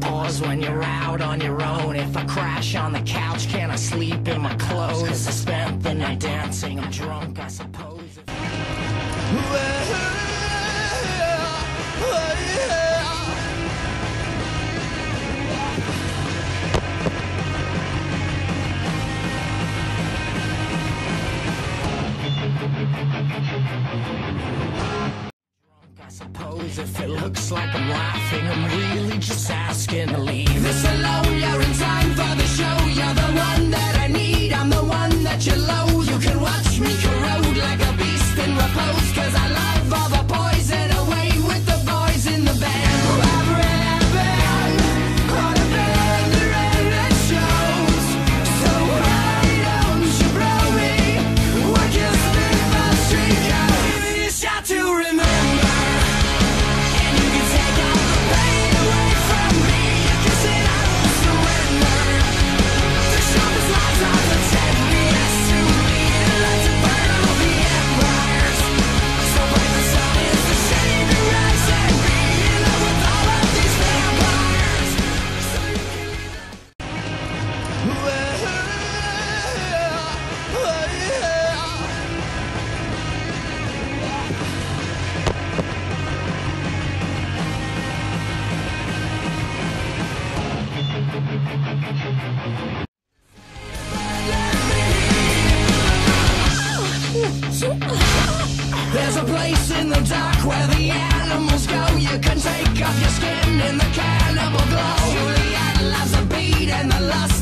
pause when you're out on your own. If I crash on the couch, can I sleep in my clothes? Cause I spent the night dancing, I'm drunk. I suppose if it looks like I'm laughing, I'm really just There's a place in the dark where the animals go. You can take off your skin in the cannibal glow. Juliet loves a beat and the lust